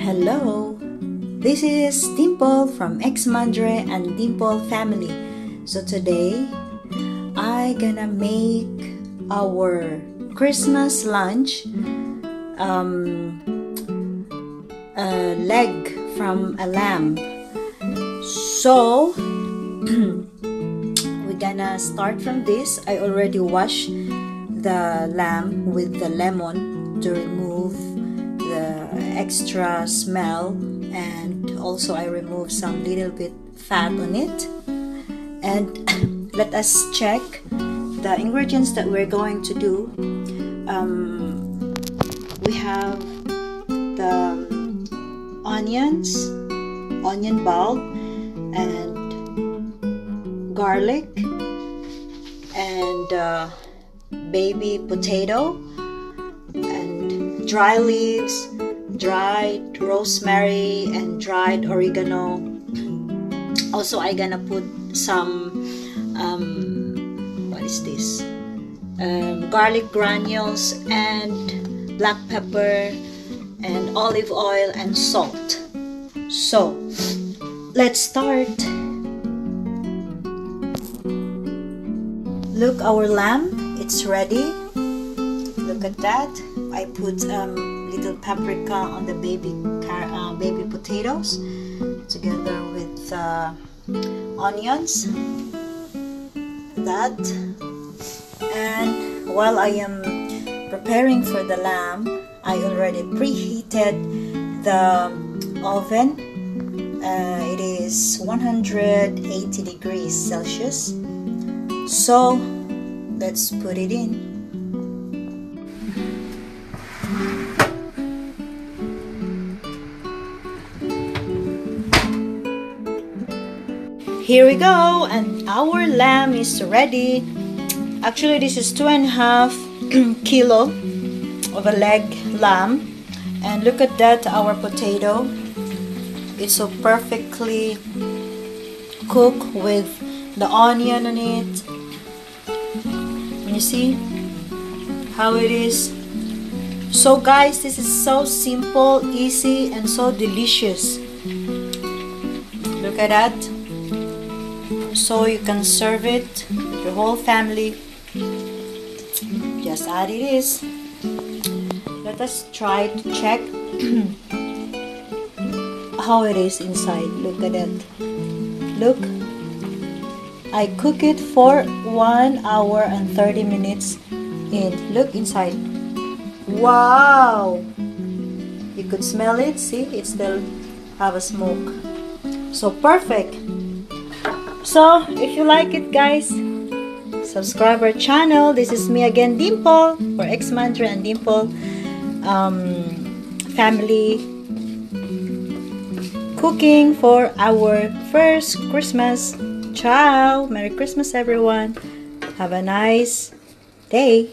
Hello, this is Dimple from Xmandre and Dimple family. So today, I gonna make our Christmas lunch. Um, a leg from a lamb. So gonna start from this. I already washed the lamb with the lemon to remove the extra smell and also I remove some little bit fat on it and let us check the ingredients that we're going to do um, we have the onions, onion bulb, and garlic, and uh, baby potato, and dry leaves, dried rosemary, and dried oregano. Also, I gonna put some um, what is this? Um, garlic granules and black pepper and olive oil and salt. So, let's start. Look, our lamb, it's ready. Look at that. I put um, little paprika on the baby uh, baby potatoes together with uh, onions. That. And while I am preparing for the lamb, I already preheated the oven. Uh, it is 180 degrees Celsius. So let's put it in. Here we go, and our lamb is ready. Actually, this is two and a half kilo of a leg lamb and look at that our potato it's so perfectly cooked with the onion on it you see how it is? So guys this is so simple easy and so delicious. Look at that. So you can serve it your whole family. Just add it is. Let us try to check how it is inside. Look at it look I cook it for 1 hour and 30 minutes and look inside. Wow! You could smell it. See it still have a smoke. So perfect. So if you like it guys subscribe our channel. This is me again Dimple for Madre and Dimple um, family cooking for our first Christmas. Ciao! Merry Christmas, everyone. Have a nice day.